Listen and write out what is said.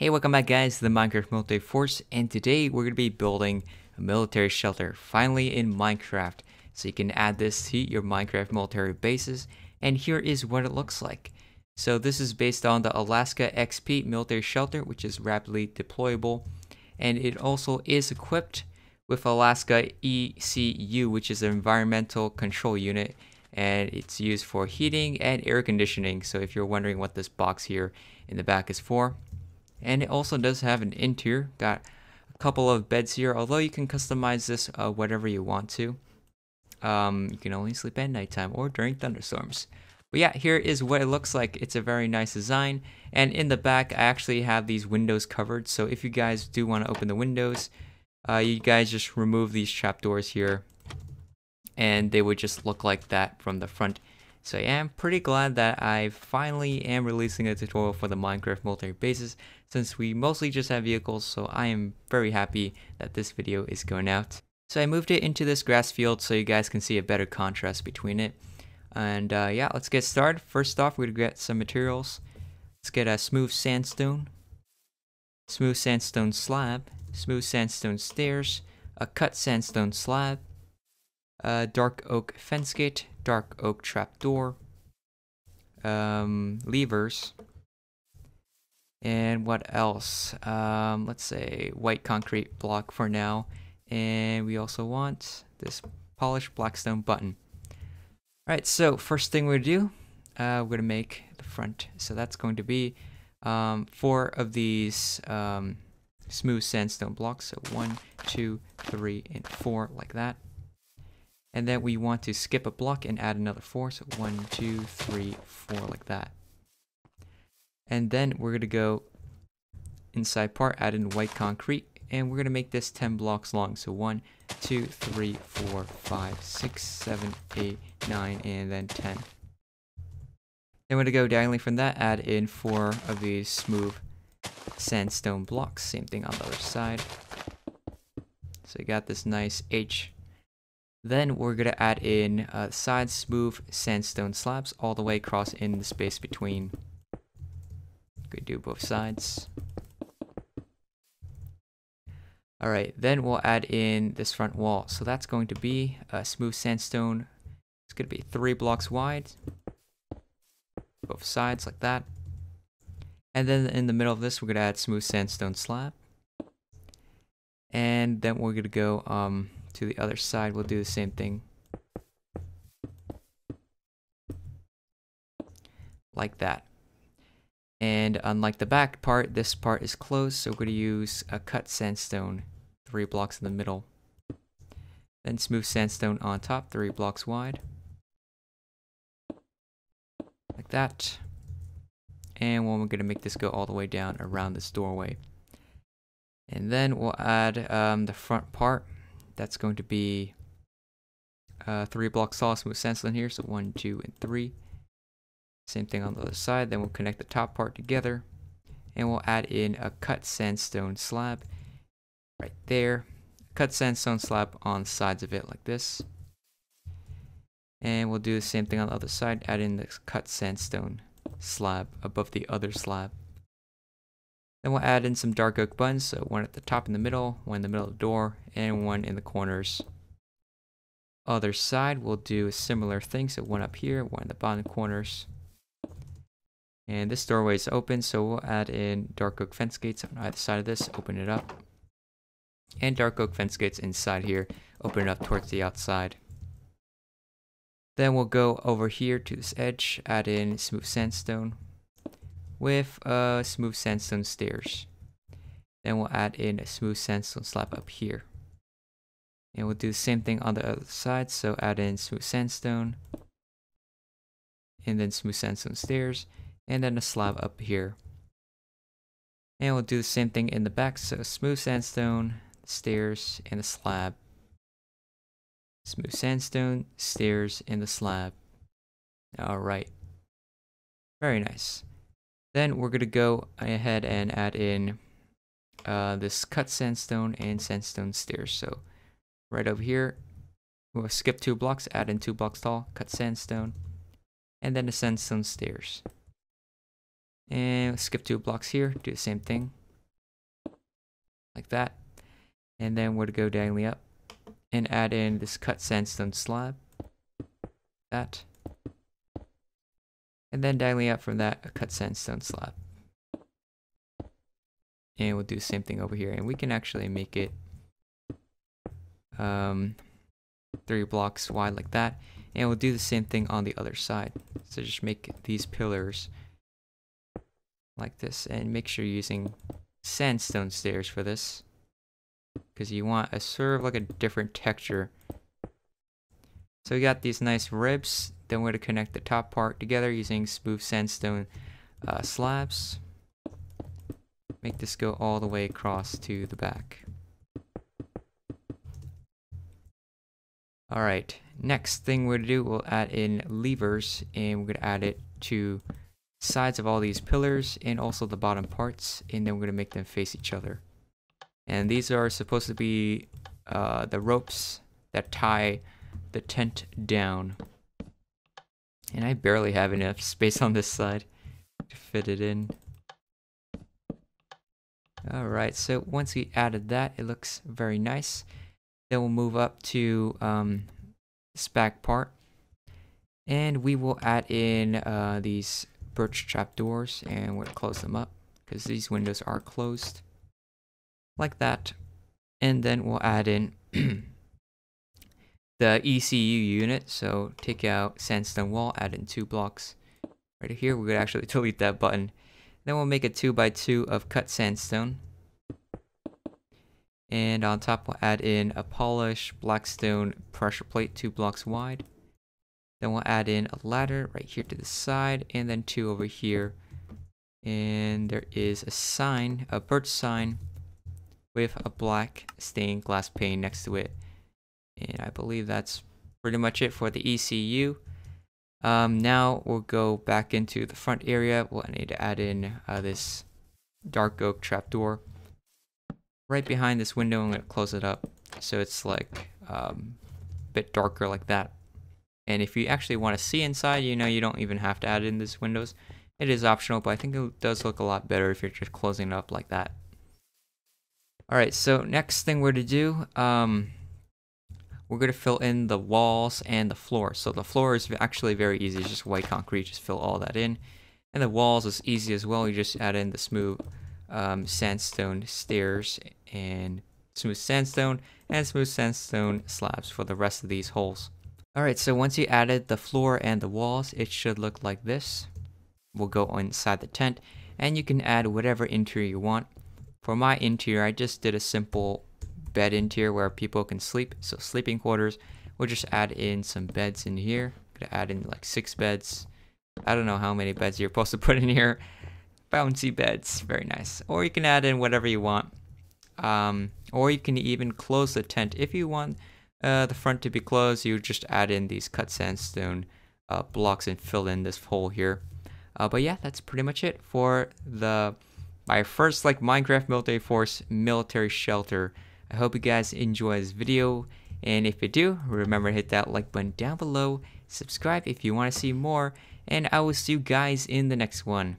Hey, welcome back guys to the Minecraft Military Force and today we're going to be building a military shelter finally in Minecraft so you can add this to your Minecraft military bases and here is what it looks like. So this is based on the Alaska XP military shelter which is rapidly deployable and it also is equipped with Alaska ECU which is an environmental control unit and it's used for heating and air conditioning so if you're wondering what this box here in the back is for and it also does have an interior got a couple of beds here although you can customize this uh, whatever you want to. Um, you can only sleep at nighttime or during thunderstorms. But yeah here is what it looks like. It's a very nice design. And in the back I actually have these windows covered. So if you guys do want to open the windows uh, you guys just remove these trapdoors here. And they would just look like that from the front so I am pretty glad that I finally am releasing a tutorial for the Minecraft military bases since we mostly just have vehicles so I am very happy that this video is going out. So I moved it into this grass field so you guys can see a better contrast between it. And uh, yeah, let's get started. First off, we're gonna get some materials. Let's get a smooth sandstone, smooth sandstone slab, smooth sandstone stairs, a cut sandstone slab, a dark oak fence gate, dark oak trapdoor, um, levers, and what else? Um, let's say white concrete block for now, and we also want this polished blackstone button. Alright, so first thing we're gonna do, uh, we're gonna make the front. So that's going to be um, four of these um, smooth sandstone blocks. So one, two, three, and four, like that. And then we want to skip a block and add another four. So one, two, three, four, like that. And then we're going to go inside part, add in white concrete, and we're going to make this 10 blocks long. So one, two, three, four, five, six, seven, eight, nine, and then 10. Then we're going to go diagonally from that, add in four of these smooth sandstone blocks. Same thing on the other side. So you got this nice H then we're going to add in uh, side smooth sandstone slabs all the way across in the space between. Could do both sides. Alright, then we'll add in this front wall. So that's going to be a smooth sandstone. It's going to be three blocks wide. Both sides like that. And then in the middle of this, we're going to add smooth sandstone slab. And then we're going to go um, to the other side, we'll do the same thing. Like that. And unlike the back part, this part is closed, so we're going to use a cut sandstone, three blocks in the middle. Then smooth sandstone on top, three blocks wide. Like that. And we're going to make this go all the way down around this doorway. And then we'll add um, the front part that's going to be uh, three blocks tall smooth sandstone here. So one, two, and three. Same thing on the other side. Then we'll connect the top part together. And we'll add in a cut sandstone slab right there. Cut sandstone slab on sides of it like this. And we'll do the same thing on the other side. Add in the cut sandstone slab above the other slab. Then we'll add in some dark oak buttons, so one at the top in the middle, one in the middle of the door, and one in the corners. Other side, we'll do a similar thing, so one up here, one in the bottom corners. And this doorway is open, so we'll add in dark oak fence gates on either side of this, open it up. And dark oak fence gates inside here, open it up towards the outside. Then we'll go over here to this edge, add in smooth sandstone, with uh, smooth sandstone stairs. Then we'll add in a smooth sandstone slab up here. And we'll do the same thing on the other side. So add in smooth sandstone. And then smooth sandstone stairs. And then a slab up here. And we'll do the same thing in the back. So smooth sandstone, stairs, and a slab. Smooth sandstone, stairs, and the slab. Alright. Very nice. Then we're going to go ahead and add in uh, this cut sandstone and sandstone stairs. So right over here, we'll skip two blocks, add in two blocks tall, cut sandstone, and then the sandstone stairs. And skip two blocks here, do the same thing. like that. And then we're going to go diagonally up and add in this cut sandstone slab. That. And then diagonally up from that, a cut sandstone slab. And we'll do the same thing over here. And we can actually make it um, three blocks wide like that. And we'll do the same thing on the other side. So just make these pillars like this and make sure you're using sandstone stairs for this because you want a sort of like a different texture. So we got these nice ribs. Then we're going to connect the top part together using smooth sandstone uh, slabs. Make this go all the way across to the back. Alright, next thing we're going to do, we'll add in levers and we're going to add it to sides of all these pillars and also the bottom parts and then we're going to make them face each other. And these are supposed to be uh, the ropes that tie the tent down. And I barely have enough space on this side to fit it in. Alright, so once we added that, it looks very nice. Then we'll move up to um, this back part. And we will add in uh, these birch trap doors and we'll close them up because these windows are closed like that and then we'll add in the ECU unit so take out sandstone wall add in two blocks right here we could actually delete that button then we'll make a 2 by 2 of cut sandstone and on top we'll add in a polished blackstone pressure plate two blocks wide then we'll add in a ladder right here to the side and then two over here. And there is a sign, a birch sign with a black stained glass pane next to it. And I believe that's pretty much it for the ECU. Um, now we'll go back into the front area. We'll need to add in uh, this dark oak trapdoor. Right behind this window, I'm going to close it up so it's like um, a bit darker like that. And if you actually want to see inside, you know, you don't even have to add in these windows. It is optional, but I think it does look a lot better if you're just closing it up like that. Alright, so next thing we're to do, um, we're going to fill in the walls and the floor. So the floor is actually very easy, it's just white concrete, just fill all that in. And the walls is easy as well, you just add in the smooth um, sandstone stairs and smooth sandstone and smooth sandstone slabs for the rest of these holes. Alright, so once you added the floor and the walls, it should look like this. We'll go inside the tent, and you can add whatever interior you want. For my interior, I just did a simple bed interior where people can sleep, so sleeping quarters. We'll just add in some beds in here. Gonna add in like six beds. I don't know how many beds you're supposed to put in here. Bouncy beds, very nice. Or you can add in whatever you want. Um, or you can even close the tent if you want uh, the front to be closed, you just add in these cut sandstone uh, blocks and fill in this hole here. Uh, but yeah, that's pretty much it for the my first like Minecraft Military Force military shelter. I hope you guys enjoy this video, and if you do, remember to hit that like button down below, subscribe if you want to see more, and I will see you guys in the next one.